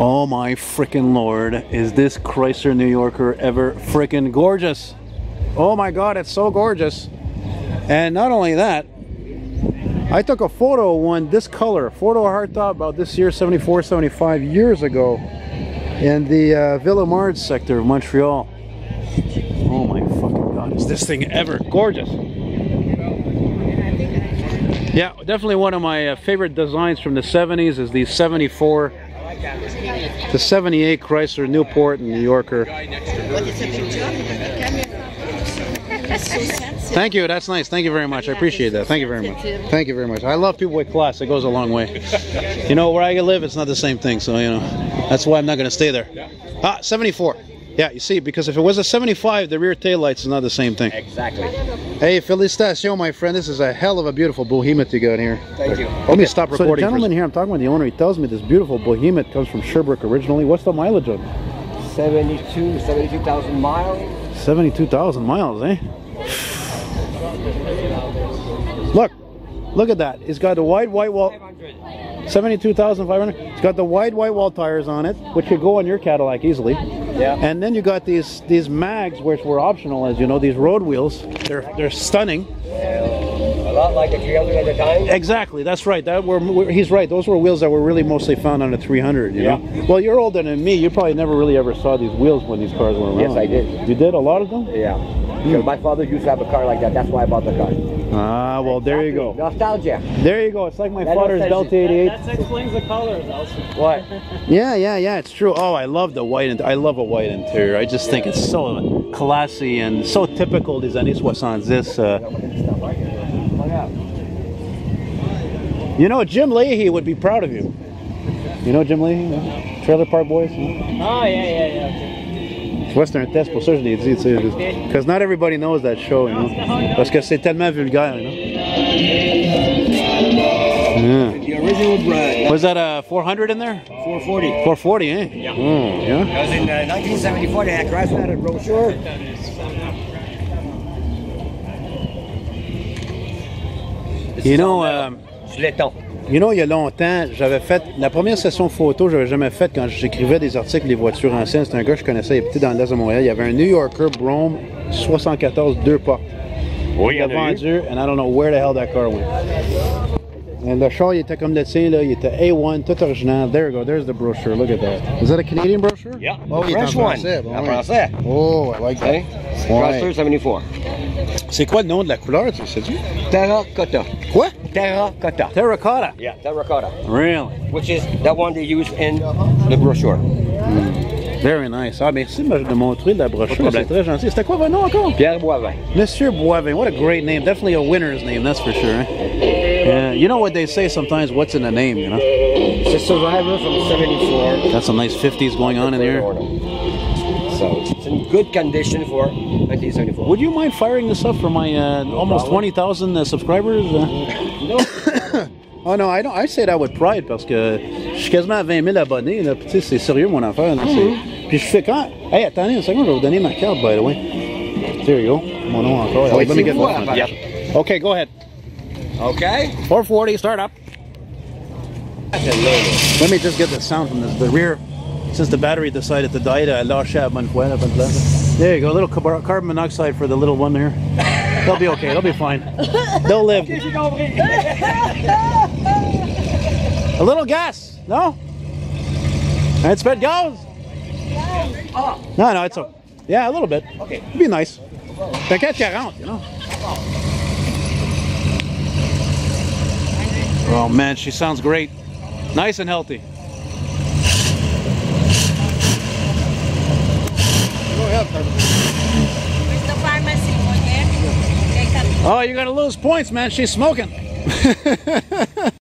Oh my freaking lord, is this Chrysler New Yorker ever freaking gorgeous? Oh my god, it's so gorgeous. And not only that, I took a photo of one this color, photo hardtop about this year, 74, 75 years ago in the uh, Ville-Émard sector of Montreal. Oh my fucking god, is this thing ever gorgeous? Yeah, definitely one of my uh, favorite designs from the 70s is the 74 the 78 Chrysler Newport and New Yorker. Thank you. That's nice. Thank you very much. I appreciate that. Thank you very much. Thank you very much. I love people with class. It goes a long way. You know, where I live, it's not the same thing. So, you know, that's why I'm not going to stay there. Ah, 74. Yeah, you see, because if it was a 75, the rear tail lights is not the same thing. Exactly. Hey, Felicitation, my friend. This is a hell of a beautiful behemoth you got here. Thank you. Let me stop So recording. the So the gentleman gentleman here, I'm talking with the owner. He tells me this beautiful behemoth comes from Sherbrooke originally. What's the mileage on it? 72, 72,000 miles. 72,000 miles, eh? Look, look at that. It's got the wide white wall. 72,500. It's got the wide white wall tires on it, which could go on your Cadillac easily. Yeah. And then you got these these mags, which were optional, as you know. These road wheels. They're they're stunning. A lot like the 300 at the time. Exactly, that's right. That were he's right. Those were wheels that were really mostly found on the 300. You know. Well, you're older than me. You probably never really ever saw these wheels when these cars were around. Yes, I did. You did a lot of them. Yeah. Because my father used to have a car like that. That's why I bought the car. Ah, well, there you go. Nostalgia. There you go. It's like my That father's nostalgia. Delta 88. That explains the colors also. What? Yeah, yeah, yeah. It's true. Oh, I love the white. I love a white interior. I just think it's so classy and so typical des années 70. Uh, you know, Jim Lahey would be proud of you. You know Jim Lahey? no? Trailer Park Boys? no? Oh, yeah, yeah, yeah. C'est Western Test, pour ça je l'ai dit, tu sais. Because not everybody knows that show, you know. Parce que c'est tellement vulgaire, you know. Yeah. The original brand. Was that a 400 in there? 440. 440, eh? Yeah. Oh, yeah. Because in uh, 1974 they had had a brochure. You know, um, Sur laiton. You know, il y a longtemps, j'avais fait la première session photo, j'avais jamais faite quand j'écrivais des articles des voitures anciennes. C'était un gars que je connaissais, il habitait dans l'est de Montréal. Il y avait un New Yorker Brougham 74 deux portes. Oui, il a vendu, and I don't know where the hell that car went. Et le char, il était comme le tien, là, il était A1, tout original. There you go, there's the brochure, look at that. Is that a Canadian brochure? Yeah. Oh, French one. bon, En oui. français. Oh, I like that. Chrysler 74. C'est quoi le nom de la couleur, tu sais-tu? Terracotta. Quoi? Terracotta. Terracotta. Yeah, terracotta. Really? Which is the one they use in the brochure. Very nice. Ah, merci de montrer la brochure, c'est très gentil. C'était quoi votre nom encore? Pierre Boivin. Monsieur Boivin, what a great name. Definitely a winner's name, that's for sure. Yeah, you know what they say sometimes, what's in a name, you know? It's a survivor from 74. Got some nice 50s going on in here. So it's in good condition for 1974. Would you mind firing this up for my uh, almost problem. 20,000 uh, subscribers? Uh, No. oh no, I don't. I say that with pride parce que je suis quasiment à 20 000 abonnés. Là, puis c'est sérieux mon affaire. là, c'est- Puis je fais quand. Hey, attendez une seconde, je vais vous donner ma carte, by the way. There you go. Mon nom encore. Oui, Let me get that one. appareil. Okay, go ahead. Okay. 440, start up. Let me just get the sound from this, the rear. Since the battery decided to die, I lost bonne place. There you go, a little carbon monoxide for the little one there. They'll be okay, they'll be fine. They'll live. A little gas, no? That's it goes. No, no, it's a, yeah, a little bit. Okay. It'd be nice. T'inquiète 40, you know? Oh man, she sounds great. Nice and healthy. Where's the pharmacy? One there? Oh, you're gonna lose points, man. She's smoking.